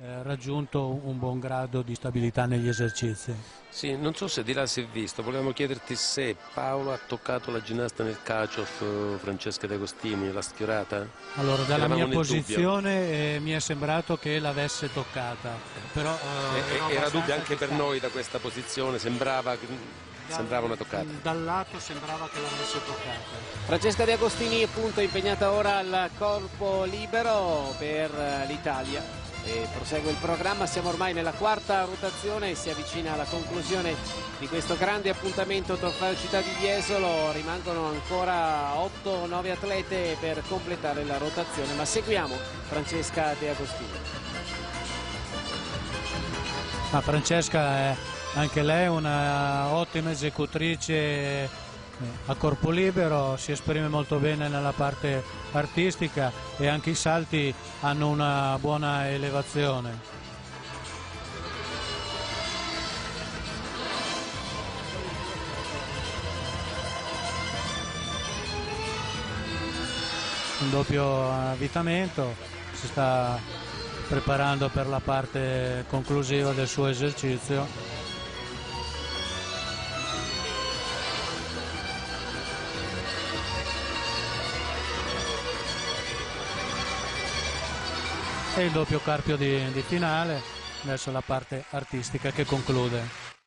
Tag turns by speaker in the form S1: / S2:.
S1: eh, raggiunto un buon grado di stabilità negli esercizi.
S2: Sì, non so se di là si è visto, volevamo chiederti se Paolo ha toccato la ginnasta nel Caciov, eh, Francesca De Agostini, l'ha sfiorata?
S1: Allora, dalla mia posizione eh, mi è sembrato che l'avesse toccata, però, eh,
S2: E- e-
S1: ero
S2: era dubbio anche per noi da questa posizione, sembrava, sembrava una toccata.
S1: Dal lato sembrava che l'avesse toccata.
S3: Francesca De Agostini appunto impegnata ora al corpo libero per eh, l'Italia e prosegue il programma, siamo ormai nella quarta rotazione e si avvicina alla conclusione di questo grande appuntamento Trofeo Città di Jesolo, rimangono ancora 8-9 atlete per completare la rotazione, ma seguiamo Francesca De Agostini.
S1: Ma Francesca è anche lei una ottima esecutrice a corpo libero, si esprime molto bene nella parte artistica e anche i salti hanno una buona elevazione. Un doppio avvitamento, si sta preparando per la parte conclusiva del suo esercizio. E il doppio carpio di, di finale, adesso la parte artistica che conclude.